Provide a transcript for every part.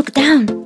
Look down.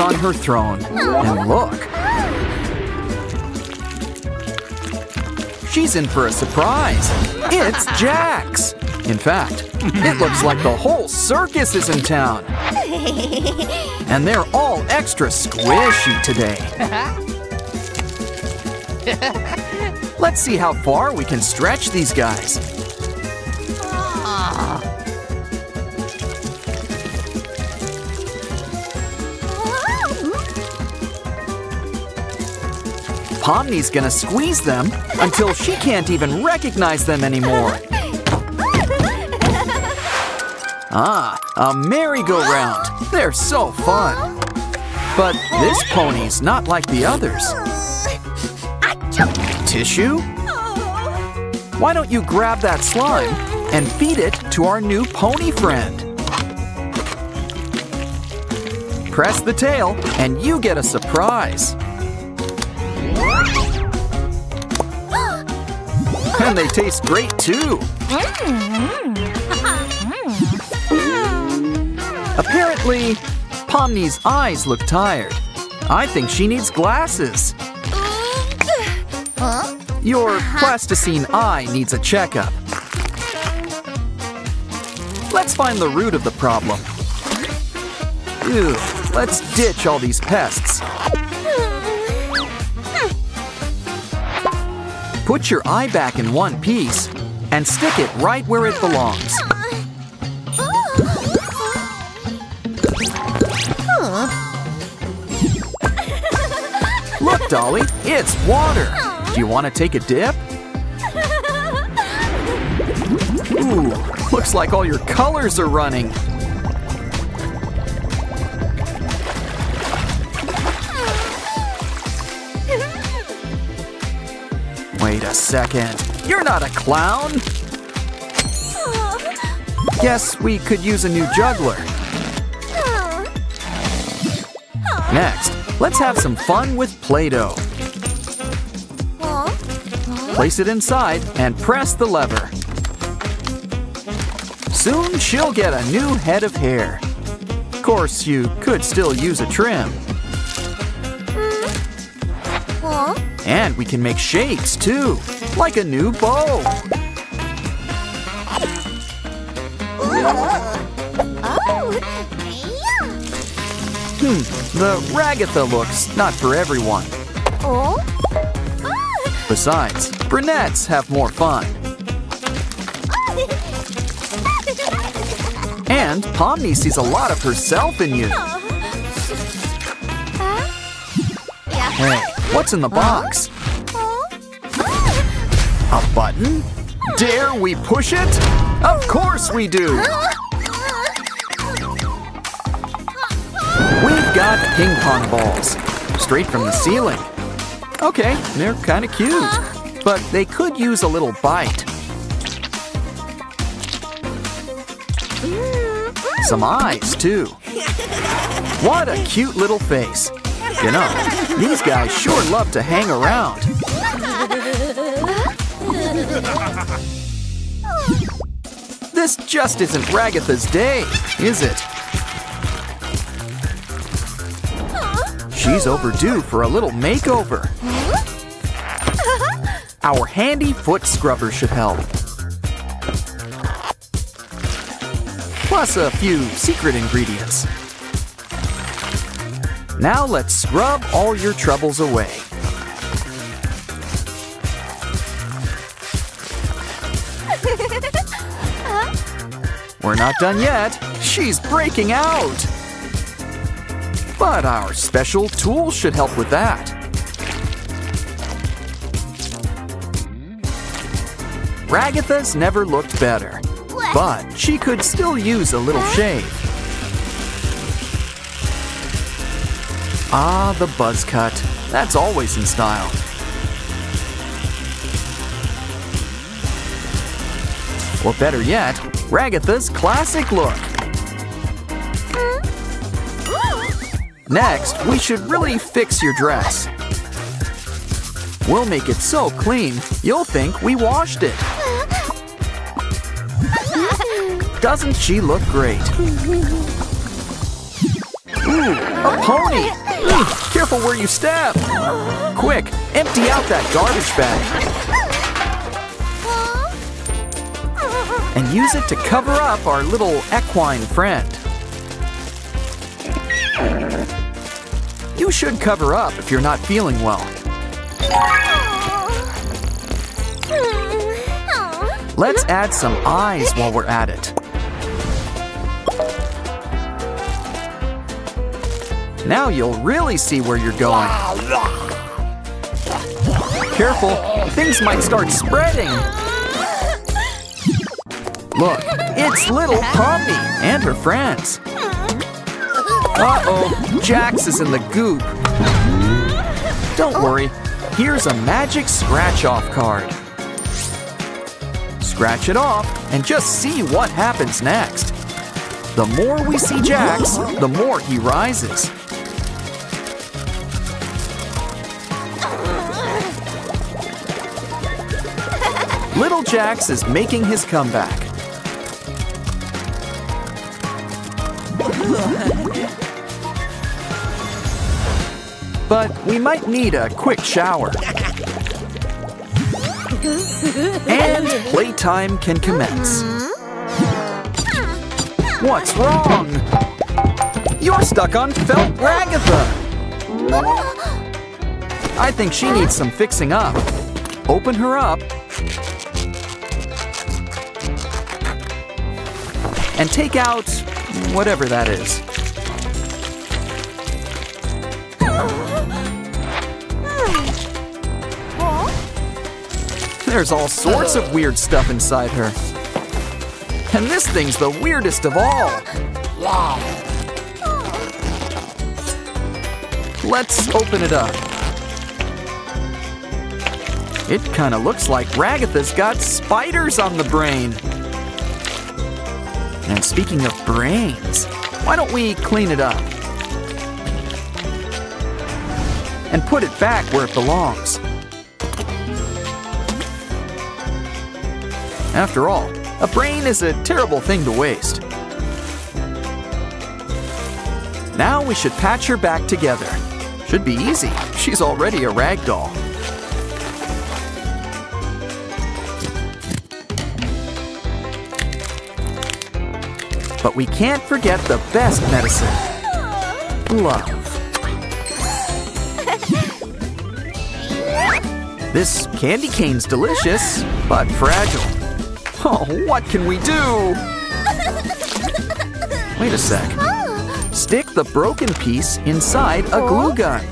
On her throne. And look. She's in for a surprise. It's Jax. In fact, it looks like the whole circus is in town. And they're all extra squishy today. Let's see how far we can stretch these guys. Pomni's gonna squeeze them until she can't even recognize them anymore. Ah, a merry-go-round. They're so fun. But this pony's not like the others. Tissue? Why don't you grab that slime and feed it to our new pony friend? Press the tail and you get a surprise. And they taste great too. Apparently, Pomni's eyes look tired. I think she needs glasses. Your plasticine eye needs a checkup. Let's find the root of the problem. Ew, let's ditch all these pests. Put your eye back in one piece and stick it right where it belongs. Look, Dolly, it's water. Do you want to take a dip? Ooh, looks like all your colors are running. A second. You're not a clown. Guess we could use a new juggler. Next, let's have some fun with Play-Doh. Place it inside and press the lever. Soon she'll get a new head of hair. Of course, you could still use a trim. And we can make shapes too, like a new bow. Hmm, the Ragatha look's not for everyone. Besides, brunettes have more fun. And Pomni sees a lot of herself in you. Hey, what's in the box? A button? Dare we push it? Of course we do! We've got ping pong balls, straight from the ceiling. Okay, they're kind of cute, but they could use a little bite. Some eyes, too. What a cute little face. You know, these guys sure love to hang around. This just isn't Ragatha's day, is it? She's overdue for a little makeover. Our handy foot scrubber should help. Plus a few secret ingredients. Now let's scrub all your troubles away. We're not done yet. She's breaking out. But our special tool should help with that. Ragatha's never looked better, but she could still use a little shave. Ah, the buzz cut. That's always in style. Or better yet, Ragatha's classic look. Next, we should really fix your dress. We'll make it so clean, you'll think we washed it. Doesn't she look great? Ooh, a pony! Careful where you step! Quick, empty out that garbage bag and use it to cover up our little equine friend. You should cover up if you're not feeling well. Let's add some eyes while we're at it. Now you'll really see where you're going. Careful, things might start spreading. Look, it's little Poppy and her friends. Uh-oh, Jax is in the goop. Don't worry, here's a magic scratch-off card. Scratch it off and just see what happens next. The more we see Jax, the more he rises. Little Jax is making his comeback. But we might need a quick shower. And playtime can commence. What's wrong? You're stuck on Felt Ragatha! I think she needs some fixing up. Open her up. And take out whatever that is. There's all sorts of weird stuff inside her. And this thing's the weirdest of all. Let's open it up. It kind of looks like Ragatha's got spiders on the brain. And speaking of brains, why don't we clean it up? And put it back where it belongs. After all, a brain is a terrible thing to waste. Now we should patch her back together. Should be easy. She's already a rag doll. But we can't forget the best medicine. Love. This candy cane's delicious, but fragile. Oh, what can we do? Wait a sec. Stick the broken piece inside a glue gun.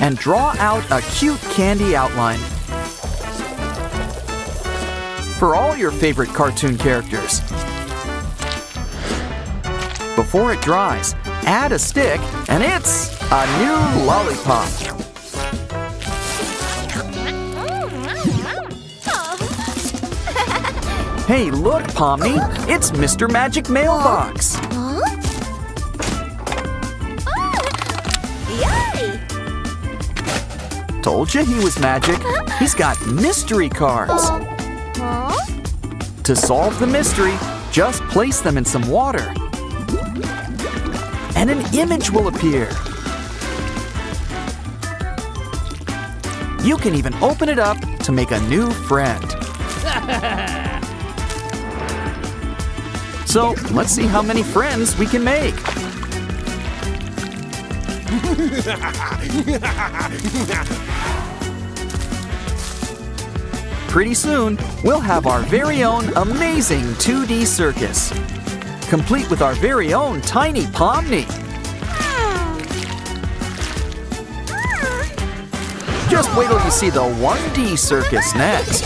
And draw out a cute candy outline. For all your favorite cartoon characters. Before it dries, add a stick and it's a new lollipop. Hey, look, Pomni! It's Mr. Magic Mailbox! Told you he was magic. He's got mystery cards. Oh. To solve the mystery, just place them in some water. And an image will appear. You can even open it up to make a new friend. So let's see how many friends we can make. Pretty soon, we'll have our very own amazing 2D circus, complete with our very own tiny Pomni. Just wait till you see the 1D circus next.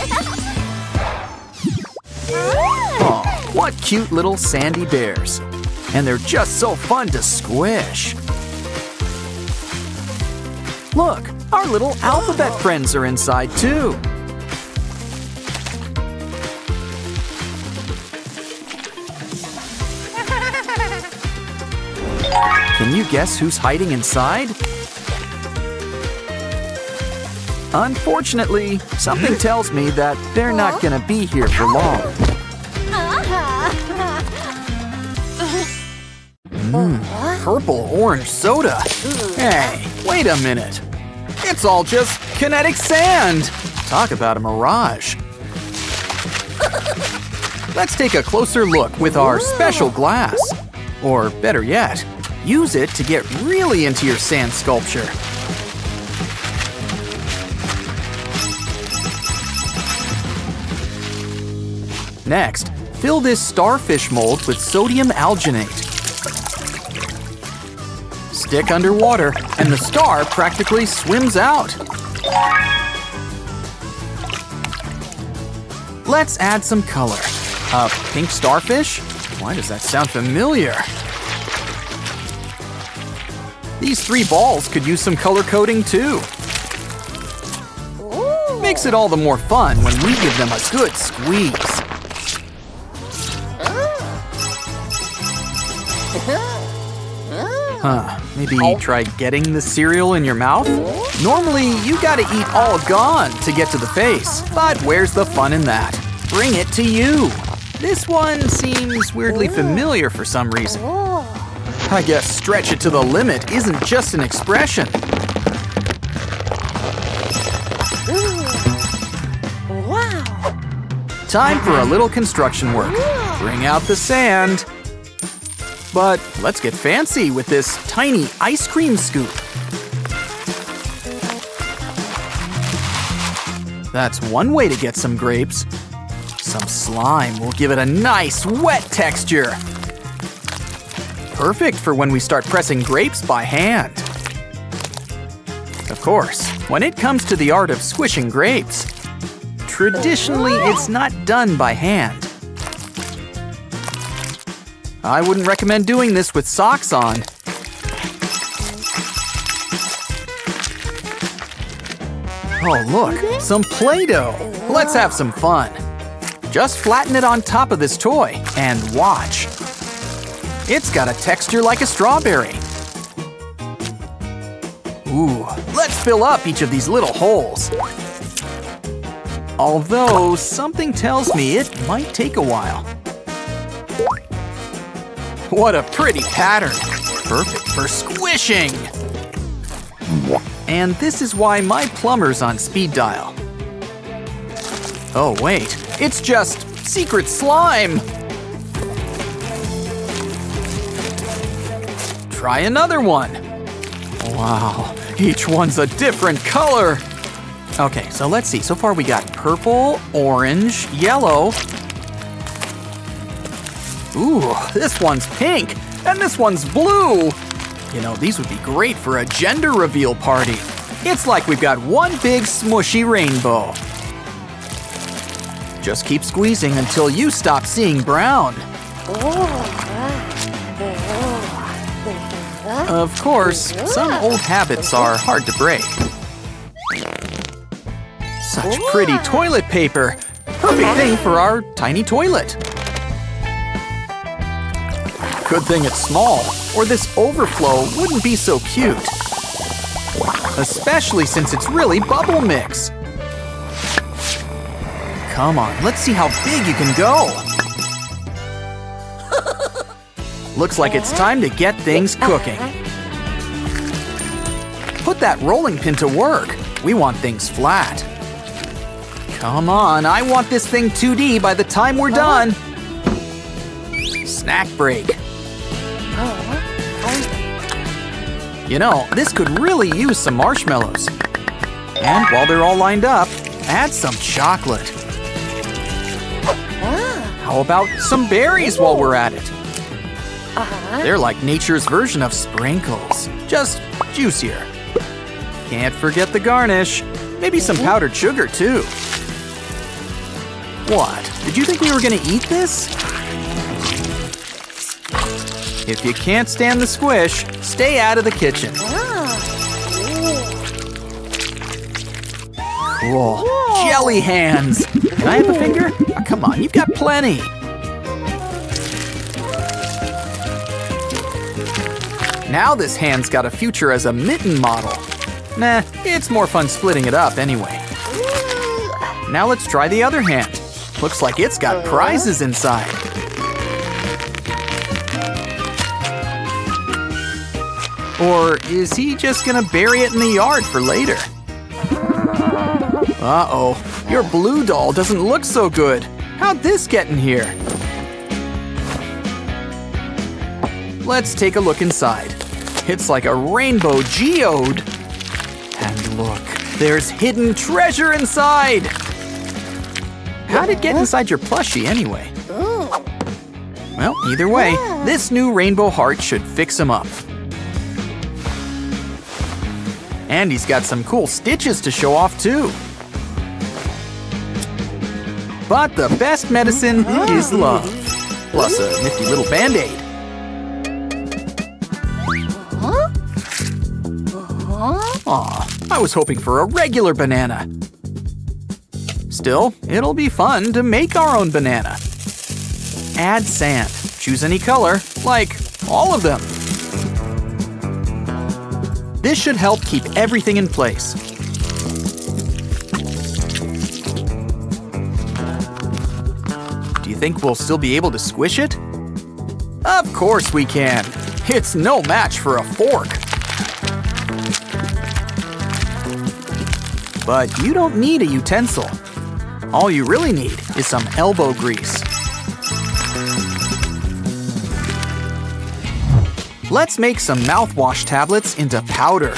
Aw, what cute little sandy bears. And they're just so fun to squish. Look, our little alphabet friends are inside too. Can you guess who's hiding inside? Unfortunately, something tells me that they're not gonna be here for long. Hmm, purple orange soda. Hey, wait a minute. It's all just kinetic sand. Talk about a mirage. Let's take a closer look with our special glass. Or better yet, use it to get really into your sand sculpture. Next, fill this starfish mold with sodium alginate. Stick underwater, and the star practically swims out. Let's add some color. A pink starfish? Why does that sound familiar? These three balls could use some color coding too. Makes it all the more fun when we give them a good squeeze. Huh, maybe try getting the cereal in your mouth? Normally, you gotta eat all gone to get to the face, but where's the fun in that? Bring it to you. This one seems weirdly familiar for some reason. I guess stretch it to the limit isn't just an expression. Wow! Time for a little construction work. Bring out the sand. But let's get fancy with this tiny ice cream scoop. That's one way to get some grapes. Some slime will give it a nice wet texture. Perfect for when we start pressing grapes by hand. Of course, when it comes to the art of squishing grapes, traditionally it's not done by hand. I wouldn't recommend doing this with socks on. Oh look, some Play-Doh. Let's have some fun. Just flatten it on top of this toy and watch. It's got a texture like a strawberry. Ooh, let's fill up each of these little holes. Although, something tells me it might take a while. What a pretty pattern. Perfect for squishing. And this is why my plumber's on speed dial. Oh wait, it's just secret slime. Try another one. Wow, each one's a different color. Okay, so let's see. So far we got purple, orange, yellow. Ooh, this one's pink, and this one's blue. You know, these would be great for a gender reveal party. It's like we've got one big smushy rainbow. Just keep squeezing until you stop seeing brown. Oh. Of course, some old habits are hard to break. Such pretty toilet paper. Perfect thing for our tiny toilet. Good thing it's small, or this overflow wouldn't be so cute. Especially since it's really bubble mix. Come on, let's see how big you can go. Looks like it's time to get things cooking. Put that rolling pin to work. We want things flat. Come on, I want this thing 2D by the time we're done. Snack break. You know, this could really use some marshmallows. And while they're all lined up, add some chocolate. How about some berries while we're at it? They're like nature's version of sprinkles, just juicier. Can't forget the garnish. Maybe some powdered sugar too. What? Did you think we were gonna eat this? If you can't stand the squish, stay out of the kitchen. Cool. Jelly hands. Can I have a finger? Oh, come on, you've got plenty. Now this hand's got a future as a mitten model. Nah, it's more fun splitting it up anyway. Now let's try the other hand. Looks like it's got uh-huh. prizes inside. Or is he just gonna bury it in the yard for later? Uh-oh, your blue doll doesn't look so good. How'd this get in here? Let's take a look inside. It's like a rainbow geode. And look, there's hidden treasure inside. How'd it get inside your plushie anyway? Well, either way, this new rainbow heart should fix him up. And he's got some cool stitches to show off too. But the best medicine is love. Plus a nifty little band-aid. Aw, I was hoping for a regular banana. Still, it'll be fun to make our own banana. Add sand. Choose any color, like all of them. This should help keep everything in place. Do you think we'll still be able to squish it? Of course we can. It's no match for a fork. But you don't need a utensil. All you really need is some elbow grease. Let's make some mouthwash tablets into powder.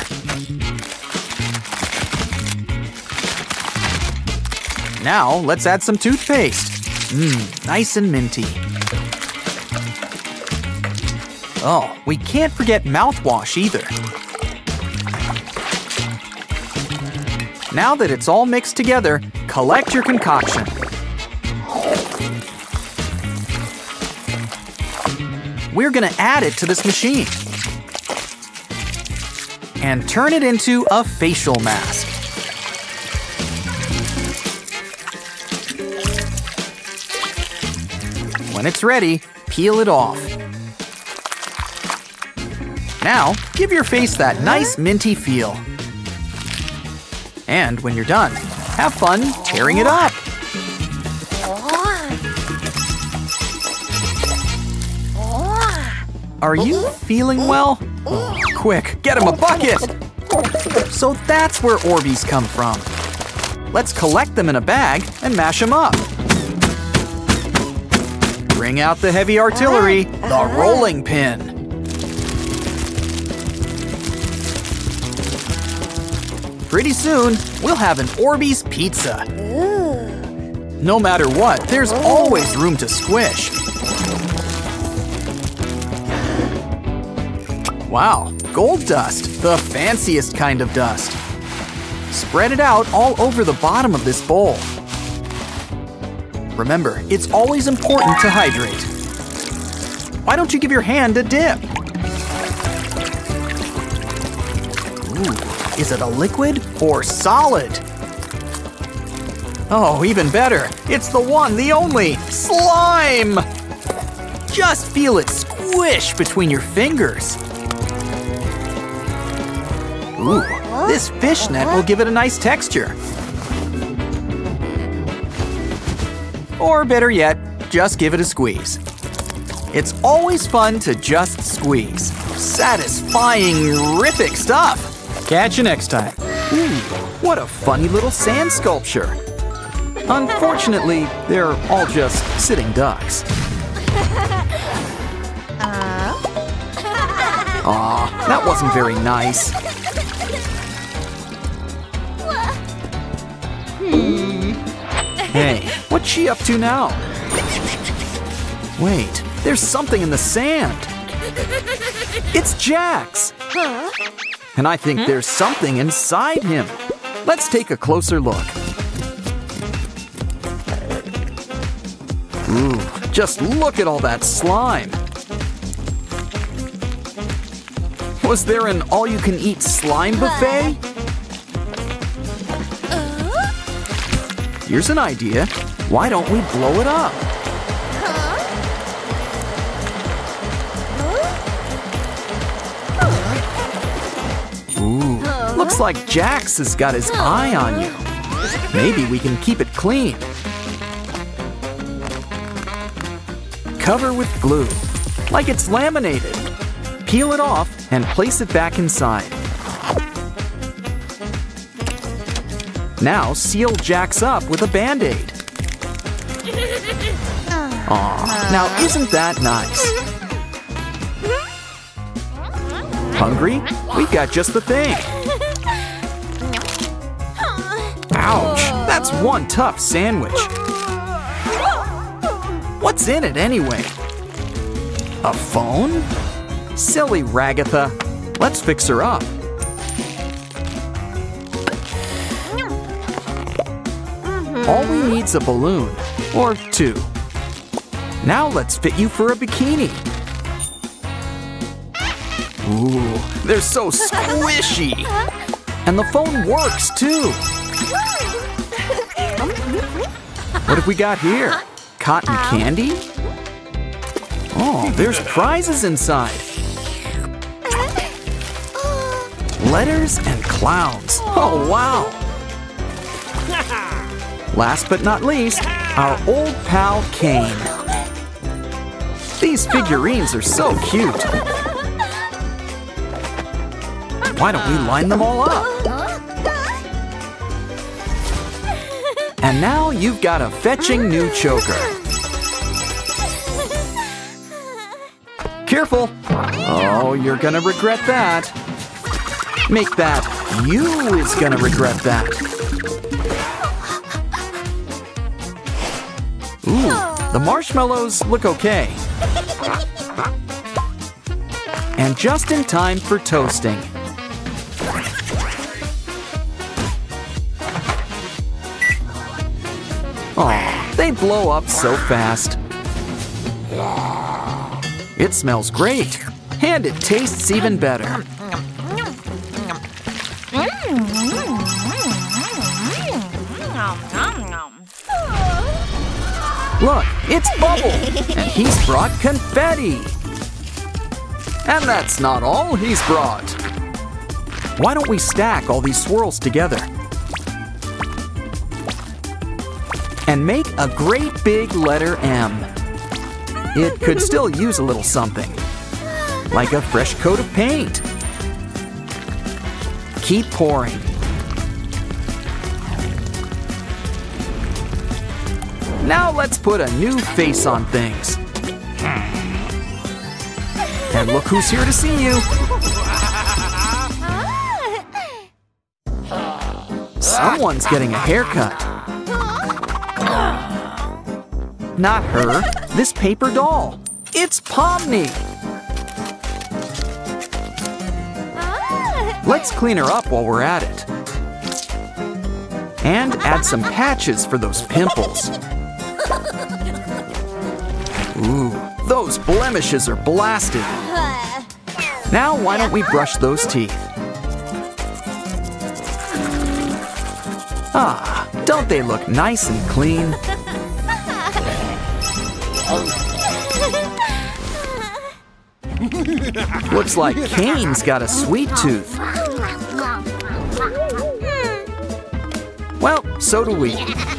Now, let's add some toothpaste. Mmm, nice and minty. Oh, we can't forget mouthwash either. Now that it's all mixed together, collect your concoction. We're gonna add it to this machine. And turn it into a facial mask. When it's ready, peel it off. Now, give your face that nice minty feel. And when you're done, have fun tearing it up. Are you feeling well? Quick, get him a bucket! So that's where Orbeez come from. Let's collect them in a bag and mash them up. Bring out the heavy artillery, the rolling pin. Pretty soon, we'll have an Orbeez pizza. No matter what, there's oh. always room to squish. Wow, gold dust, the fanciest kind of dust. Spread it out all over the bottom of this bowl. Remember, it's always important to hydrate. Why don't you give your hand a dip? Is it a liquid or solid? Oh, even better. It's the one, the only, slime! Just feel it squish between your fingers. Ooh, this fishnet will give it a nice texture. Or better yet, just give it a squeeze. It's always fun to just squeeze. Satisfying, terrific stuff. Catch you next time. Ooh, what a funny little sand sculpture. Unfortunately, they're all just sitting ducks. Aw, that wasn't very nice. Hmm. Hey, what's she up to now? Wait, there's something in the sand. It's Jax. And I think mm-hmm. there's something inside him. Let's take a closer look. Ooh, just look at all that slime. Was there an all-you-can-eat slime buffet? Uh-huh. Here's an idea. Why don't we blow it up? Looks like Jax has got his eye on you. Maybe we can keep it clean. Cover with glue, like it's laminated. Peel it off and place it back inside. Now seal Jax up with a band-aid. Aw, now isn't that nice? Hungry? We've got just the thing. Ouch, that's one tough sandwich. What's in it anyway? A phone? Silly Ragatha. Let's fix her up. All we need's a balloon, or two. Now let's fit you for a bikini. Ooh, they're so squishy. And the phone works too. What have we got here? Cotton candy? Oh, there's prizes inside. Letters and clowns. Oh, wow. Last but not least, our old pal Caine. These figurines are so cute. Why don't we line them all up? And now you've got a fetching new choker. Careful! Oh, you're gonna regret that. Make that you is gonna regret that. Ooh, the marshmallows look okay. And just in time for toasting. They blow up so fast. It smells great, and it tastes even better. Look, it's Bubble, and he's brought confetti. And that's not all he's brought. Why don't we stack all these swirls together? And make a great big letter M. It could still use a little something, like a fresh coat of paint. Keep pouring. Now let's put a new face on things. And look who's here to see you. Someone's getting a haircut. Not her, this paper doll. It's Pomni. Let's clean her up while we're at it. And add some patches for those pimples. Ooh, those blemishes are blasted. Now why don't we brush those teeth? Ah, don't they look nice and clean? Looks like Caine's got a sweet tooth. Well, so do we.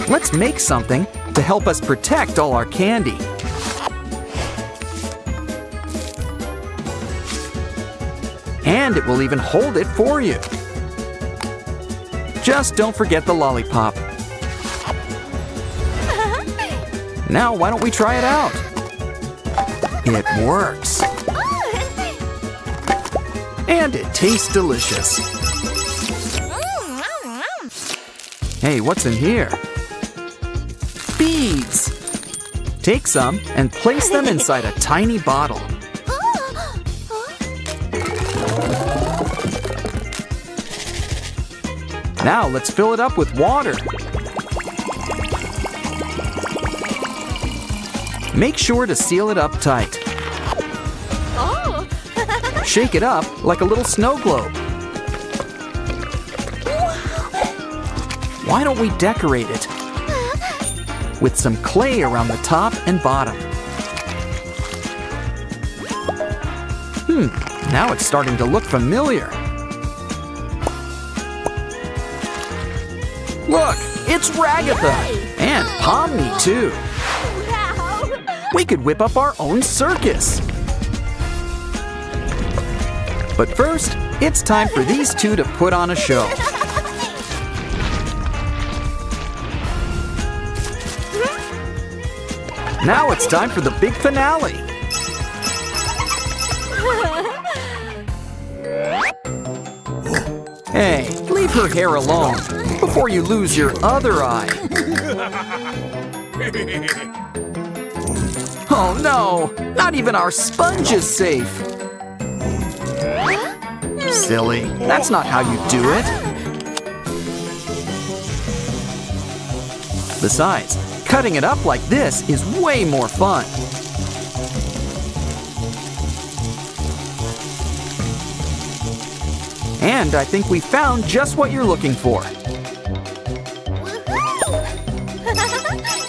Let's make something to help us protect all our candy. And it will even hold it for you. Just don't forget the lollipop. Now, why don't we try it out? It works. And it tastes delicious. Hey, what's in here? Beads! Take some and place them inside a tiny bottle. Now let's fill it up with water. Make sure to seal it up tight. Shake it up like a little snow globe. Why don't we decorate it with some clay around the top and bottom? Hmm, now it's starting to look familiar. Look, it's Ragatha! And Pomni, too. We could whip up our own circus. But first, it's time for these two to put on a show. Now it's time for the big finale. Hey, leave her hair alone before you lose your other eye. Oh no, not even our sponge is safe. Silly, that's not how you do it. Besides, cutting it up like this is way more fun. And I think we found just what you're looking for.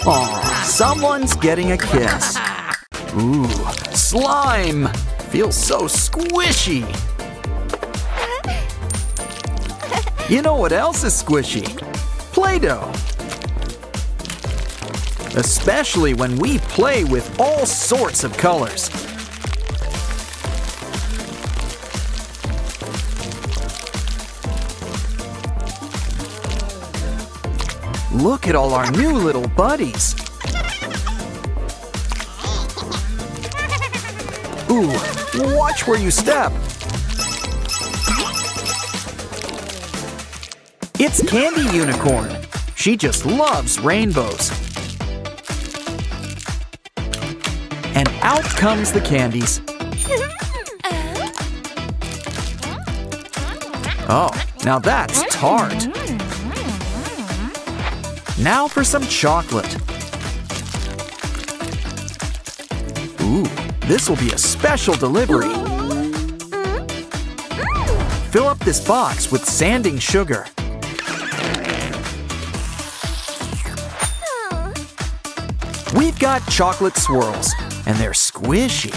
Aw, someone's getting a kiss. Ooh, slime! Feels so squishy. You know what else is squishy? Play-Doh. Especially when we play with all sorts of colors. Look at all our new little buddies. Ooh, watch where you step. It's Candy Unicorn. She just loves rainbows. And out comes the candies. Oh, now that's tart. Now for some chocolate. Ooh, this will be a special delivery. Fill up this box with sanding sugar. We've got chocolate swirls, and they're squishy.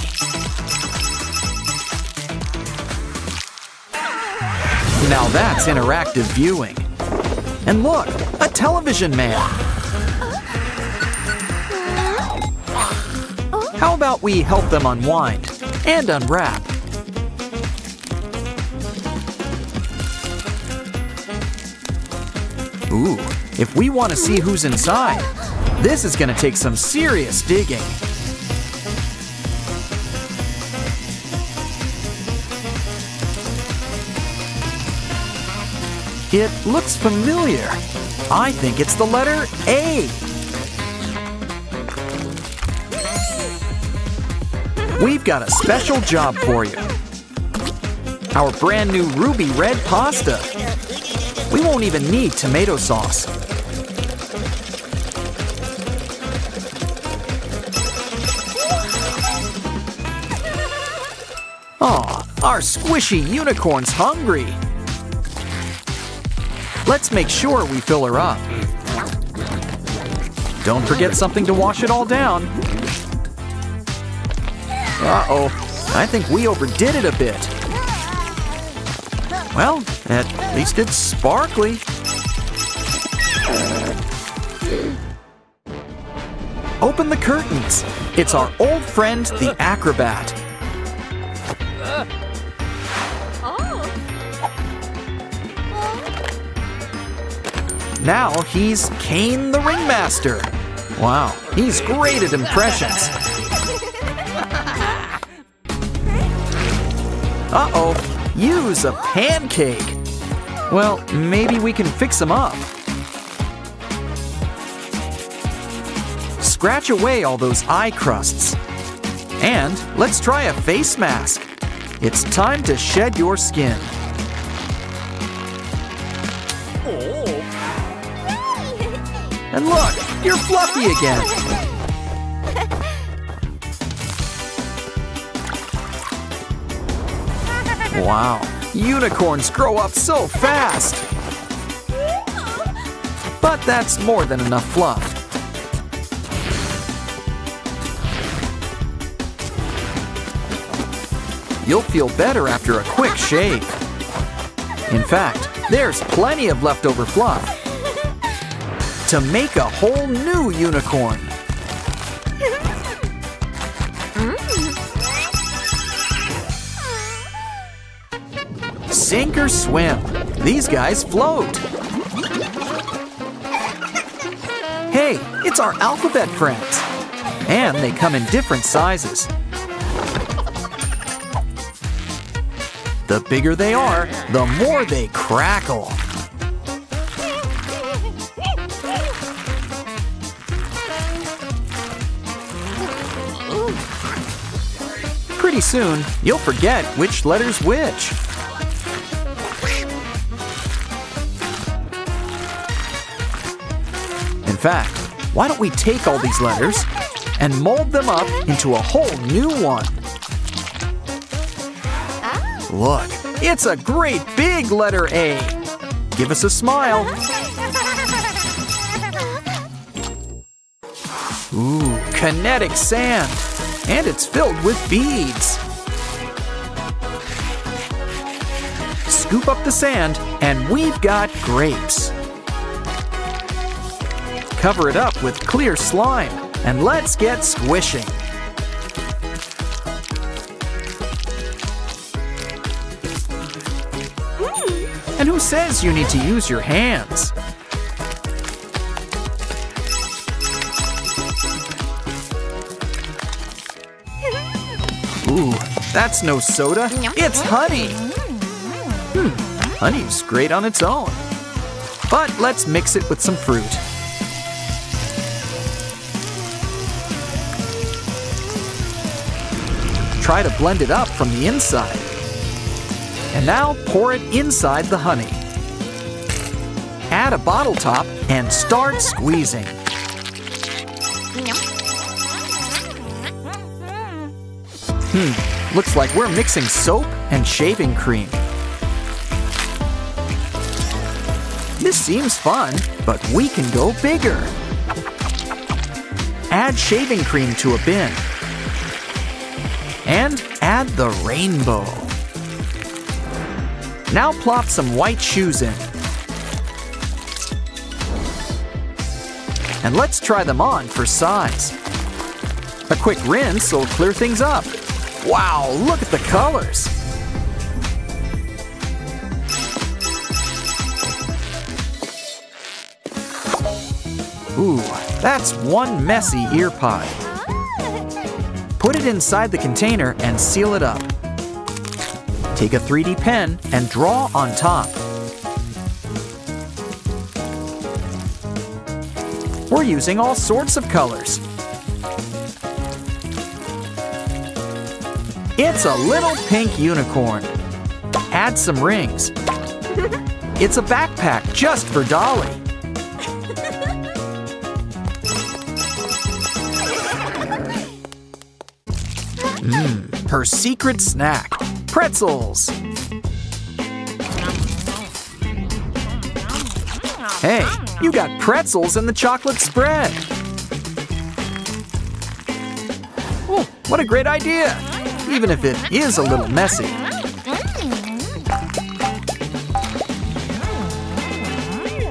Now that's interactive viewing. And look, a television man. How about we help them unwind and unwrap? Ooh, if we want to see who's inside, this is going to take some serious digging. It looks familiar. I think it's the letter A. We've got a special job for you. Our brand new ruby red pasta. We won't even need tomato sauce. Our squishy unicorn's hungry. Let's make sure we fill her up. Don't forget something to wash it all down. Uh-oh, I think we overdid it a bit. Well, at least it's sparkly. Open the curtains. It's our old friend, the acrobat. Now he's Caine the Ringmaster. Wow, he's great at impressions. Uh-oh, use a pancake. Well, maybe we can fix him up. Scratch away all those eye crusts. And let's try a face mask. It's time to shed your skin. And look, you're fluffy again. Wow, unicorns grow up so fast. But that's more than enough fluff. You'll feel better after a quick shave. In fact, there's plenty of leftover fluff to make a whole new unicorn. Sink or swim. These guys float. Hey, it's our alphabet friends. And they come in different sizes. The bigger they are, the more they crackle. Soon, you'll forget which letter's which. In fact, why don't we take all these letters and mold them up into a whole new one? Look, it's a great big letter A. Give us a smile. Ooh, kinetic sand. And it's filled with beads. Scoop up the sand, and we've got grapes. Cover it up with clear slime, and let's get squishing. And who says you need to use your hands? That's no soda. It's honey. Hmm, honey's great on its own. But let's mix it with some fruit. Try to blend it up from the inside. And now pour it inside the honey. Add a bottle top and start squeezing. Looks like we're mixing soap and shaving cream. This seems fun, but we can go bigger. Add shaving cream to a bin. And add the rainbow. Now plop some white shoes in. And let's try them on for size. A quick rinse will clear things up. Wow, look at the colors! Ooh, that's one messy ear pie. Put it inside the container and seal it up. Take a 3D pen and draw on top. We're using all sorts of colors. It's a little pink unicorn. Add some rings. It's a backpack just for Dolly. Mmm, her secret snack, pretzels. Hey, you got pretzels in the chocolate spread. Oh, what a great idea, even if it is a little messy.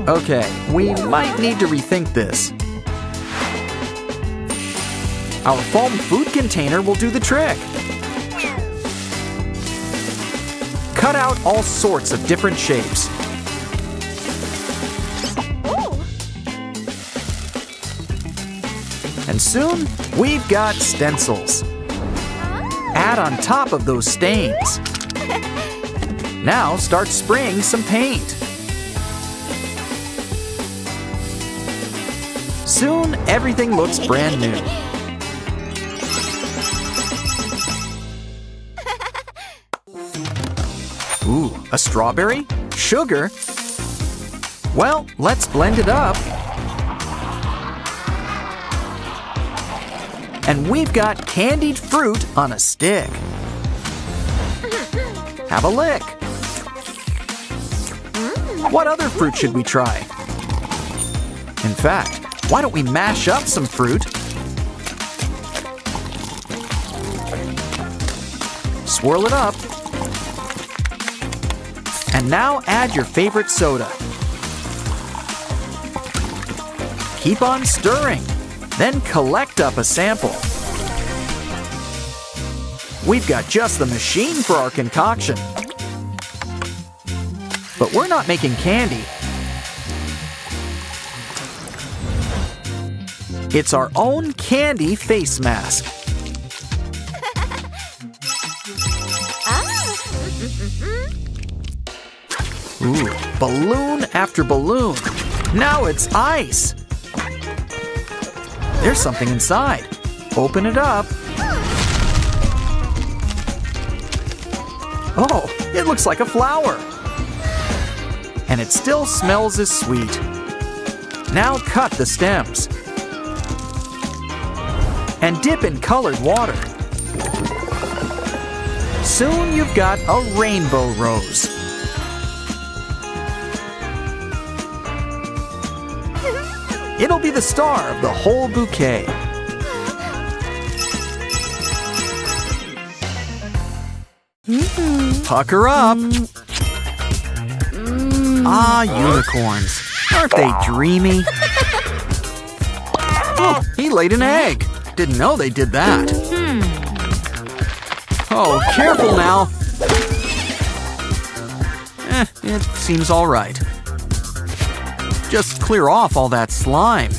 Okay, we might need to rethink this. Our foam food container will do the trick. Cut out all sorts of different shapes. And soon, we've got stencils. On top of those stains. Now start spraying some paint. Soon, everything looks brand new. Ooh, a strawberry? Sugar? Well, let's blend it up. We've got candied fruit on a stick. Have a lick. What other fruit should we try? In fact, why don't we mash up some fruit? Swirl it up. And now add your favorite soda. Keep on stirring, then collect up a sample. We've got just the machine for our concoction. But we're not making candy. It's our own candy face mask. Ooh, balloon after balloon. Now it's ice. There's something inside. Open it up. Oh, it looks like a flower. And it still smells as sweet. Now cut the stems. And dip in colored water. Soon you've got a rainbow rose. It'll be the star of the whole bouquet. Pucker up. Ah, unicorns. Aren't they dreamy? Oh, he laid an egg. Didn't know they did that. Oh, careful now. Eh, it seems all right. Just clear off all that slime.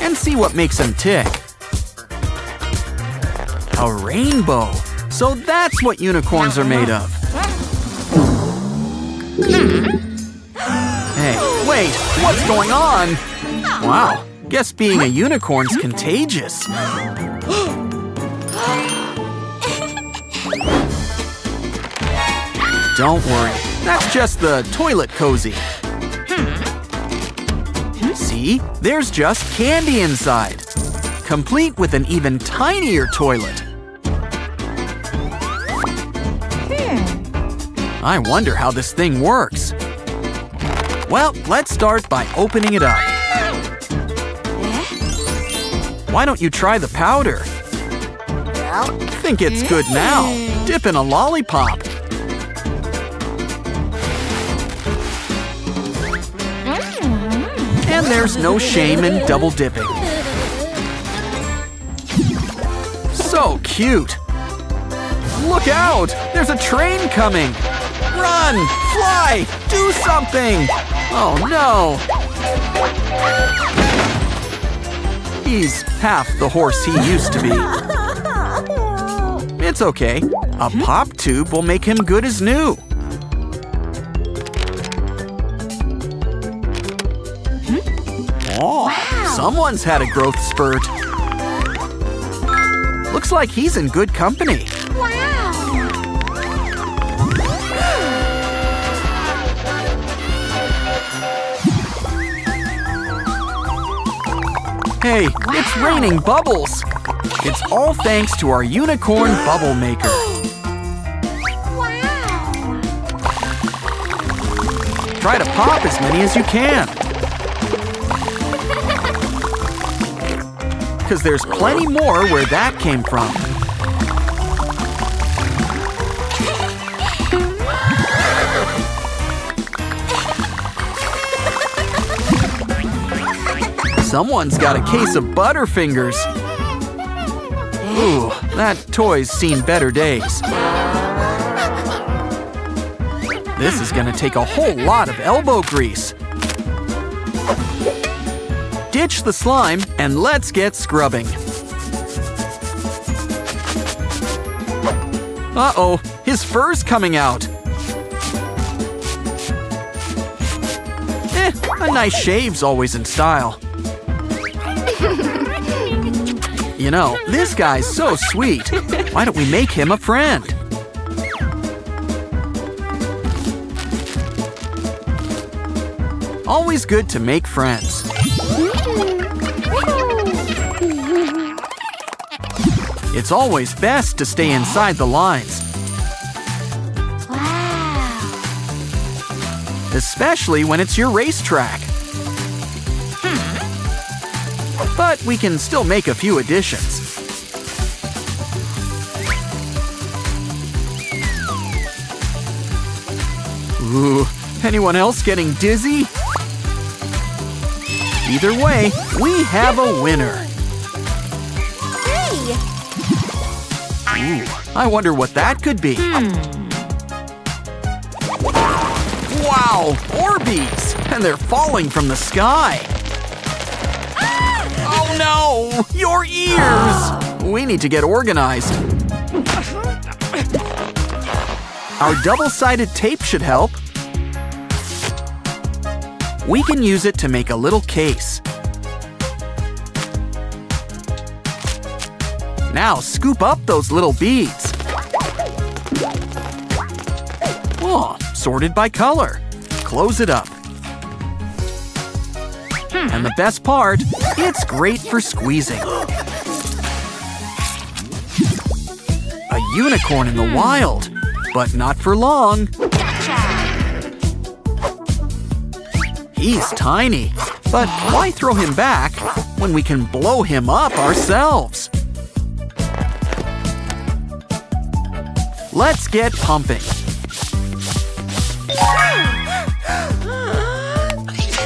And see what makes him tick. A rainbow. So that's what unicorns are made of. Hey, wait, what's going on? Wow, guess being a unicorn's contagious. Don't worry, that's just the toilet cozy. See, there's just candy inside, complete with an even tinier toilet. I wonder how this thing works. Well, let's start by opening it up. Why don't you try the powder? Think it's good now. Dip in a lollipop. And there's no shame in double dipping. So cute. Look out! There's a train coming! Run! Fly! Do something! Oh no! He's half the horse he used to be. It's okay. A hmm? pop tube will make him good as new. Hmm? Oh, someone's had a growth spurt. Looks like he's in good company. Hey, it's raining bubbles. It's all thanks to our unicorn bubble maker. Wow. Try to pop as many as you can. Because there's plenty more where that came from. Someone's got a case of Butterfingers. Ooh, that toy's seen better days. This is gonna take a whole lot of elbow grease. Ditch the slime and let's get scrubbing. Uh-oh, his fur's coming out. Eh, a nice shave's always in style. You know, this guy's so sweet. Why don't we make him a friend? Always good to make friends. It's always best to stay inside the lines. Wow. Especially when it's your racetrack. But we can still make a few additions. Ooh, anyone else getting dizzy? Either way, we have a winner. Ooh, I wonder what that could be. Hmm. Wow, Orbeez! And they're falling from the sky. No! Your ears! We need to get organized. Our double-sided tape should help. We can use it to make a little case. Now scoop up those little beads. Oh, sorted by color. Close it up. And the best part, it's great for squeezing. A unicorn in the wild, but not for long. He's tiny, but why throw him back when we can blow him up ourselves? Let's get pumping.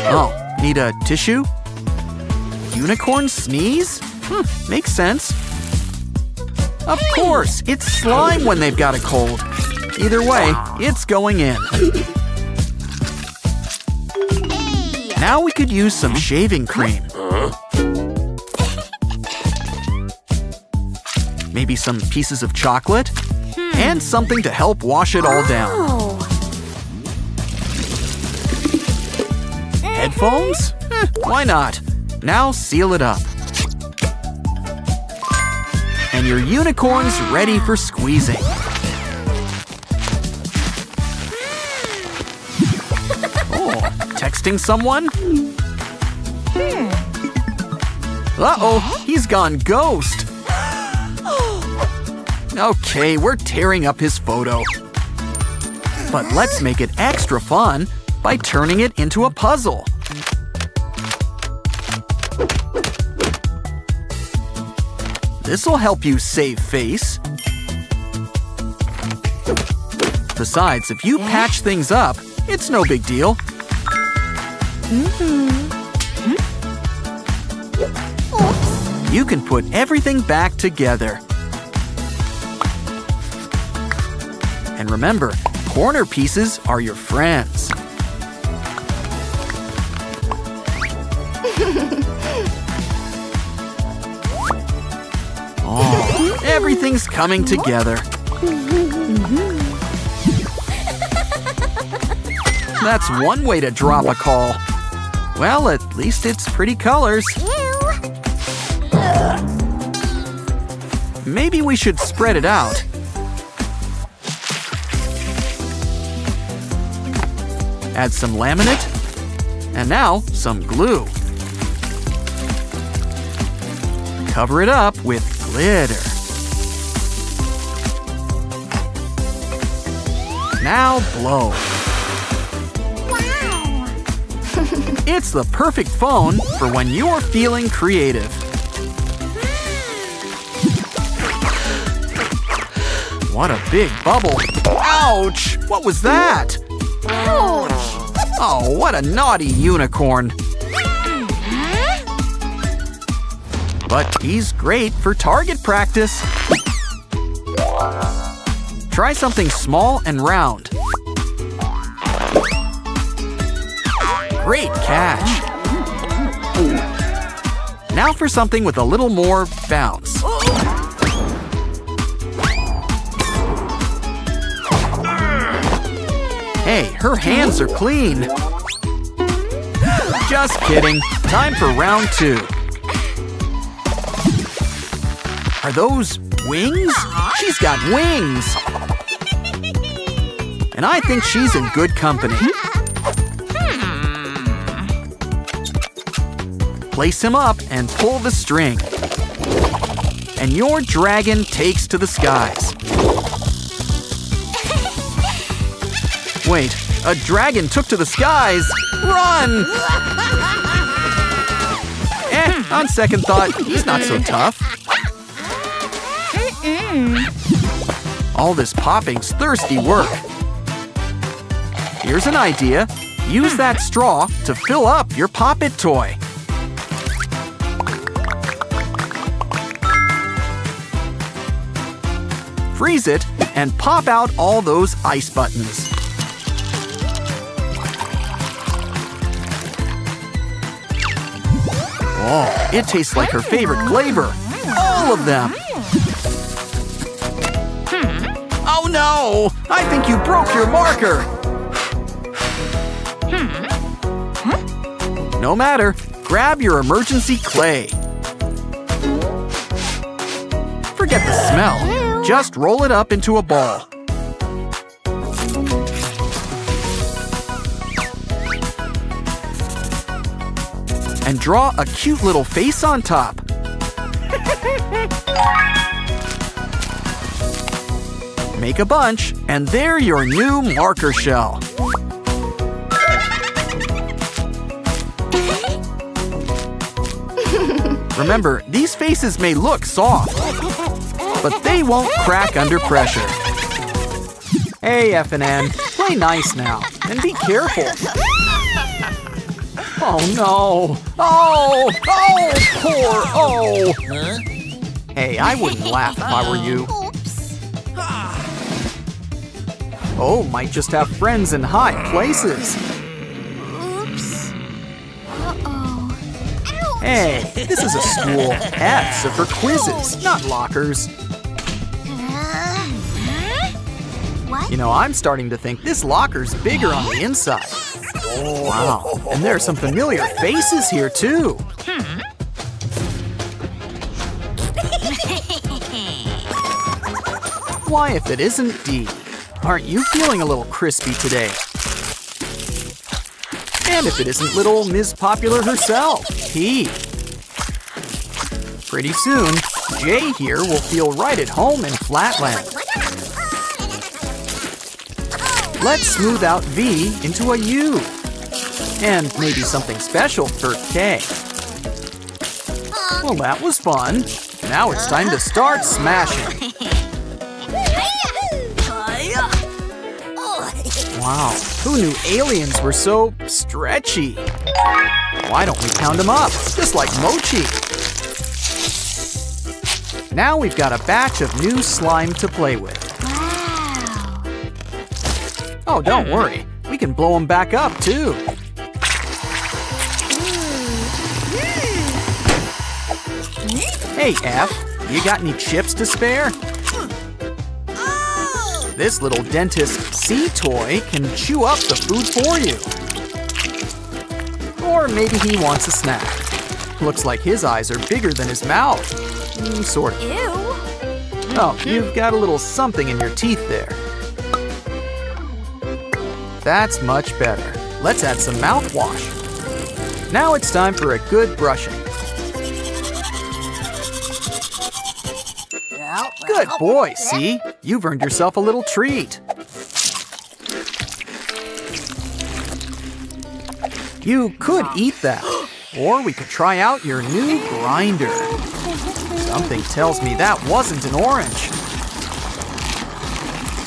Oh, need a tissue? Unicorn sneeze? Hmm, makes sense. Of course, it's slime when they've got a cold. Either way, it's going in. Now we could use some shaving cream. Maybe some pieces of chocolate? And something to help wash it all down. Headphones? Eh, why not? Now seal it up. And your unicorn's ready for squeezing. Oh, texting someone? Uh-oh, he's gone ghost. Okay, we're tearing up his photo. But let's make it extra fun by turning it into a puzzle. This'll help you save face. Besides, if you patch things up, it's no big deal. You can put everything back together. And remember, corner pieces are your friends. everything's coming together. That's one way to drop a call. Well, at least it's pretty colors. Maybe we should spread it out. Add some laminate. And now, some glue. Cover it up with glitter. Now blow. It's the perfect phone for when you're feeling creative. What a big bubble. Ouch! What was that? Ouch! Oh, what a naughty unicorn. Uh-huh. But he's great for target practice. Try something small and round. Great catch. Now for something with a little more bounce. Hey, her hands are clean. Just kidding. Time for round two. Are those wings? She's got wings. And I think she's in good company. Place him up and pull the string. And your dragon takes to the skies. Wait, a dragon took to the skies! Run! eh, on second thought, he's not so tough. All this popping's thirsty work. Here's an idea. Use that straw to fill up your Pop It toy. Freeze it and pop out all those ice buttons. Oh, it tastes like her favorite flavor. All of them. Hmm. Oh no! I think you broke your marker! No matter. Grab your emergency clay. Forget the smell. Just roll it up into a ball. And draw a cute little face on top. Make a bunch, and they're your new marker shell. Remember, these faces may look soft, but they won't crack under pressure. Hey, FNN, play nice now, and be careful. Oh no! Oh! Oh! Poor Oh! Hey, I wouldn't laugh if I were you. Oh might just have friends in high places. Hey, this is a school. F's are for quizzes, not lockers. You know, I'm starting to think this locker's bigger on the inside. Wow, and there are some familiar faces here too. Hmm. Why, if it isn't Dee? Aren't you feeling a little crispy today? And if it isn't little Ms. Popular herself, P. Pretty soon, Jay here will feel right at home in Flatland. Let's smooth out V into a U. And maybe something special for K. Well, that was fun. Now it's time to start smashing. Wow, who knew aliens were so stretchy? Why don't we pound them up, just like mochi? Now we've got a batch of new slime to play with. Wow. Oh, don't hmm. worry. We can blow them back up, too. Hmm. Hmm. Hey, F, you got any chips to spare? This little dentist sea toy can chew up the food for you. Or maybe he wants a snack. Looks like his eyes are bigger than his mouth. Mm, sort of. Ew. Oh, you've got a little something in your teeth there. That's much better. Let's add some mouthwash. Now it's time for a good brushing. Good boy, see? You've earned yourself a little treat. You could eat that, or we could try out your new grinder. Something tells me that wasn't an orange.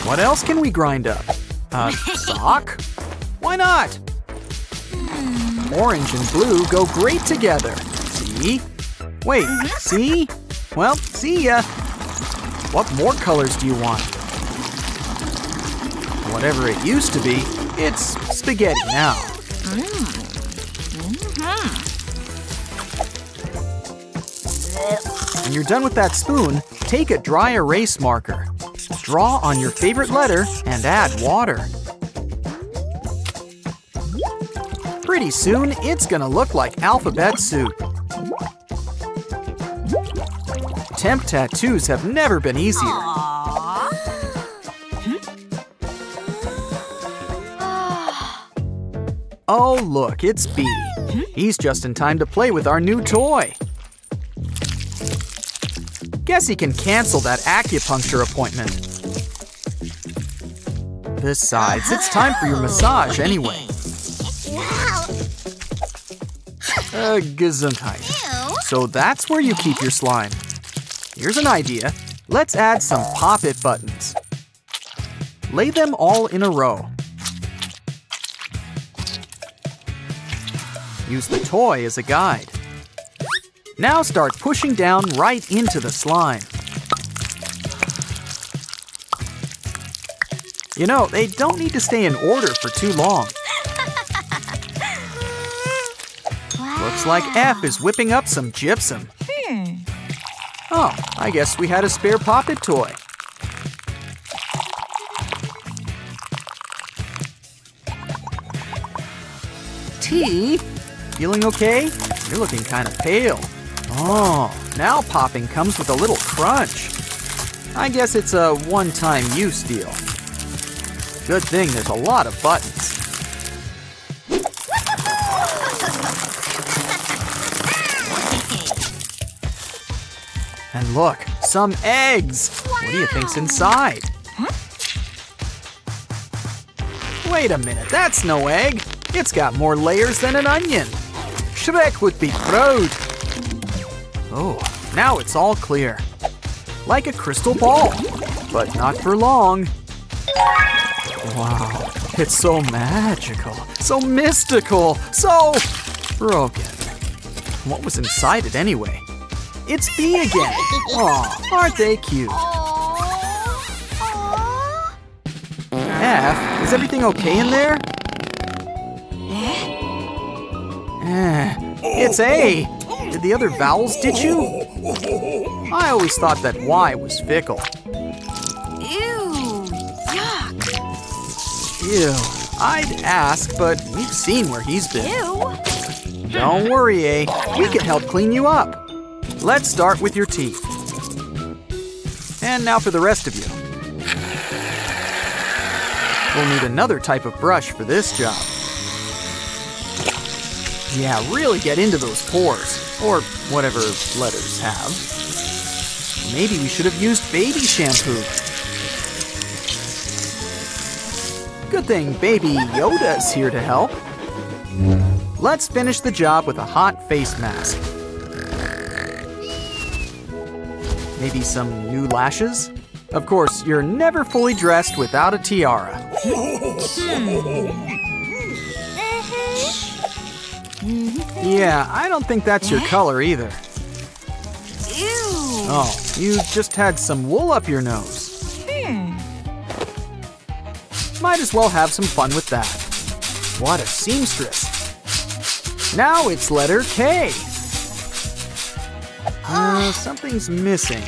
What else can we grind up? A sock? Why not? Orange and blue go great together. See? Wait, see? Well, see ya. What more colors do you want? Whatever it used to be, it's spaghetti now. Mm-hmm. When you're done with that spoon, take a dry erase marker. Draw on your favorite letter and add water. Pretty soon, it's gonna look like alphabet soup. Temp tattoos have never been easier. Oh, look, it's B. He's just in time to play with our new toy. Guess he can cancel that acupuncture appointment. Besides, it's time for your massage anyway. Uh, Gesundheit. So that's where you keep your slime. Here's an idea. Let's add some pop-it buttons. Lay them all in a row. Use the toy as a guide. Now start pushing down right into the slime. You know, they don't need to stay in order for too long. Looks like F is whipping up some gypsum. Oh, I guess we had a spare pop-it toy. T, feeling okay? You're looking kind of pale. Oh, now popping comes with a little crunch. I guess it's a one-time use deal. Good thing there's a lot of buttons. And look, some eggs. What do you think's inside? Wait a minute, that's no egg. It's got more layers than an onion. Shrek would be proud. Oh, now it's all clear. Like a crystal ball, but not for long. Wow, it's so magical, so mystical, so broken. What was inside it anyway? It's B again. Aw, aren't they cute? F, is everything okay in there? Eh, it's A. Did the other vowels ditch you? I always thought that Y was fickle. Ew. Yuck. Ew. I'd ask, but we've seen where he's been. Ew. Don't worry, A. We can help clean you up. Let's start with your teeth. And now for the rest of you. We'll need another type of brush for this job. Yeah, really get into those pores, or whatever letters have. Maybe we should have used baby shampoo. Good thing Baby Yoda's here to help. Let's finish the job with a hot face mask. Maybe some new lashes? Of course, you're never fully dressed without a tiara. Yeah, I don't think that's your color either. Oh, you just had some wool up your nose. Hmm. Might as well have some fun with that. What a seamstress. Now it's letter K. Uh, something's missing.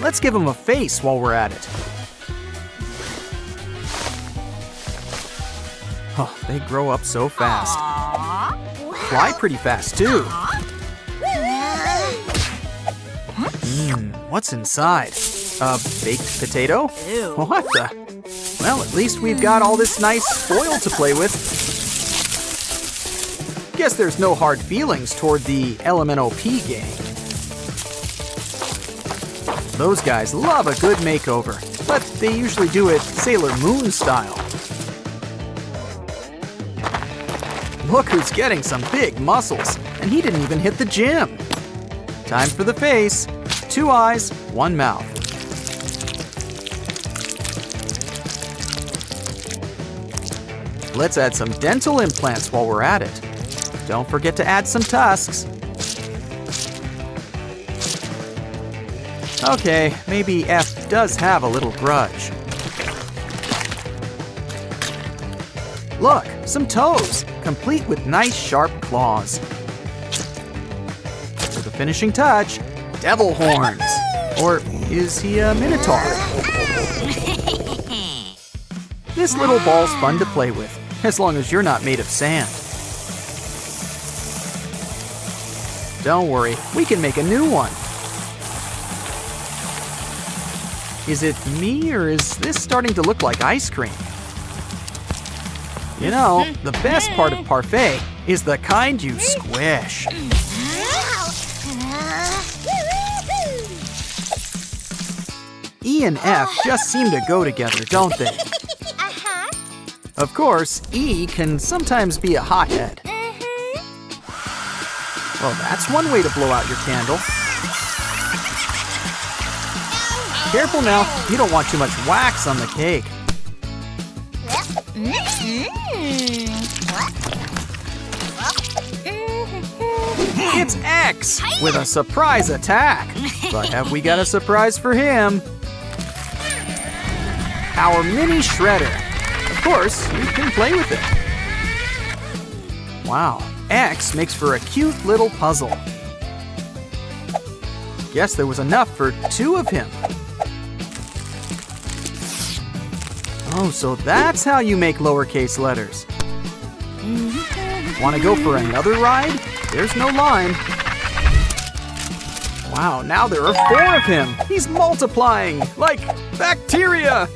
Let's give him a face while we're at it. Oh, they grow up so fast. Fly pretty fast too. Mmm, what's inside? A baked potato? What the? Well, at least we've got all this nice foil to play with. Guess there's no hard feelings toward the LMNOP gang. Those guys love a good makeover, but they usually do it Sailor Moon style. Look who's getting some big muscles, and he didn't even hit the gym. Time for the face. Two eyes, one mouth. Let's add some dental implants while we're at it. Don't forget to add some tusks. Okay, maybe F does have a little grudge. Look, some toes, complete with nice sharp claws. For the finishing touch, devil horns. Or is he a minotaur? This little ball's fun to play with, as long as you're not made of sand. Don't worry, we can make a new one. Is it me or is this starting to look like ice cream? You know, the best part of parfait is the kind you squish. E and F just seem to go together, don't they? Uh-huh. Of course, E can sometimes be a hothead. Uh-huh. Well, that's one way to blow out your candle. Careful now, you don't want too much wax on the cake. It's X with a surprise attack. But have we got a surprise for him? Our mini shredder. Of course, you can play with it. Wow, X makes for a cute little puzzle. Guess there was enough for two of him. Oh, so that's how you make lowercase letters. Want to go for another ride? There's no line. Wow, now there are four of him. He's multiplying, like bacteria.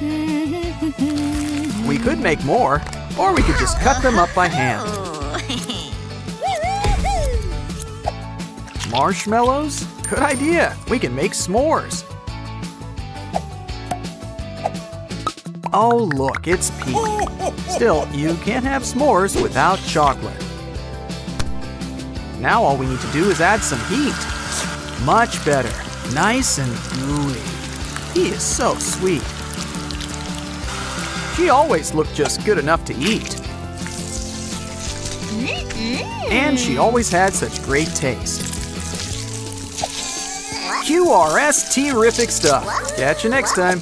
We could make more, or we could just cut them up by hand. Marshmallows? Good idea. We can make s'mores. Oh, look, it's Pete. Still, you can't have s'mores without chocolate. Now all we need to do is add some heat. Much better. Nice and gooey. He is so sweet. She always looked just good enough to eat. And she always had such great taste. QRS terrific stuff. Catch you next time.